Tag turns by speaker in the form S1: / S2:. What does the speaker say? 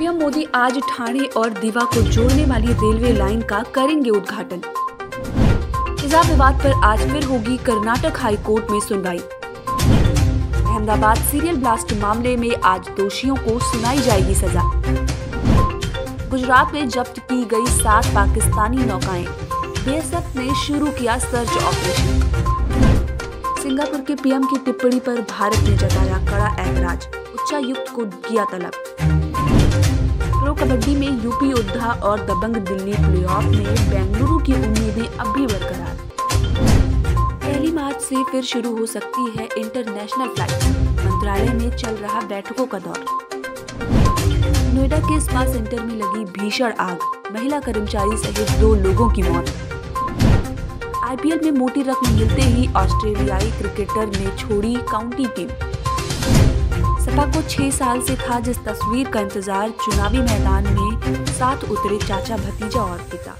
S1: PM Modi आज ठाणे और दीवा को जोड़ने वाली रेलवे लाइन का करेंगे उद्घाटन। हिजाब विवाद पर आज फिर होगी कर्नाटक हाई कोर्ट में सुनवाई। अहमदाबाद सीरियल ब्लास्ट मामले में आज दोषियों को सुनाई जाएगी सजा। गुजरात में जब्त की गई सात पाकिस्तानी नौकाएँ। बीएसएफ ने शुरू किया सर्च ऑपरेशन। सिंगापुर के पीएम की टिप्पणी पर भारत ने जताया कड़ा ऐतराज। उच्चायुक्त को किया तलब। प्रो कबड्डी में यूपी योद्धा और दबंग दिल्ली प्लेऑफ में बेंगलुरु की उम्मीदें अब भी बरकरार। पहली मार्च से फिर शुरू हो सकती है इंटरनेशनल फ़्लाइट मंत्रालय में चल रहा बैठकों का दौर। नोएडा के स्पा सेंटर में लगी भीषण आग। महिला कर्मचारी सहित दो लोगों की मौत। आईपीएल में मोटी रकम मिलते ही ऑस्ट्रेलियाई क्रिकेटर ने छोड़ी काउंटी टीम पापा को छह साल से था जिस तस्वीर का इंतज़ार चुनावी मैदान में साथ उतरे चाचा भतीजा और पिता।